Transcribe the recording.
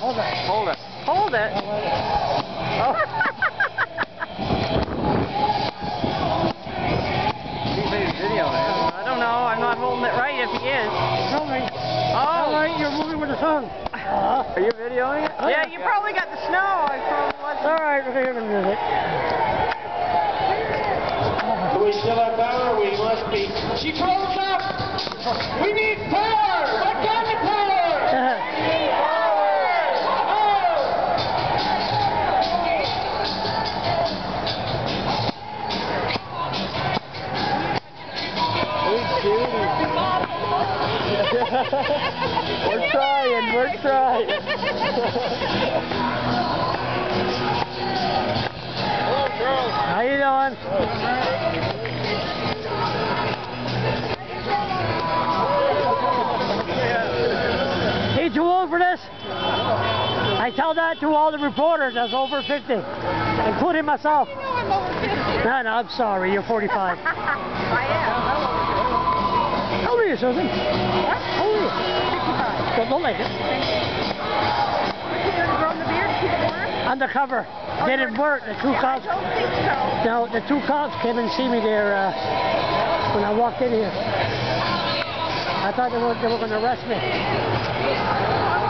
hold it. Hold it. Oh. He's made a video, man. I don't know. I'm not holding it right if he is. Tell me. Oh. All right, you're moving with the sun. Uh, Are you videoing it? Yeah, you probably got the snow. I probably wasn't. all right, we're hearing the music. Do we still have power? We must be. She froze up! We need power! We're trying, we're trying. How you doing? He too old for this? I tell that to all the reporters that's over 50, including myself. No, no, I'm sorry. You're 45. I am. How old are you, Susan? How old are you? 55. Don't look like it. You gonna grow the beard keep it? Undercover. Work. The two Yeah, I cops. don't think so. No, the two cops came and see me there uh, when I walked in here. I thought they were, they were going to arrest me.